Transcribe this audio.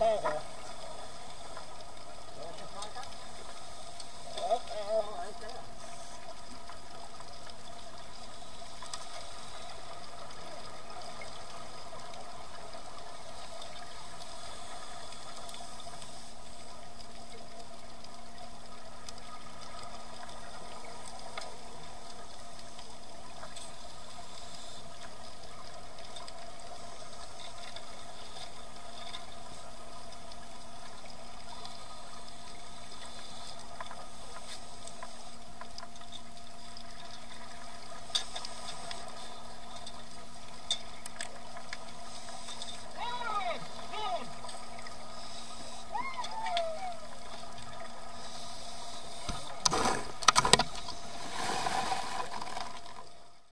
Bogle.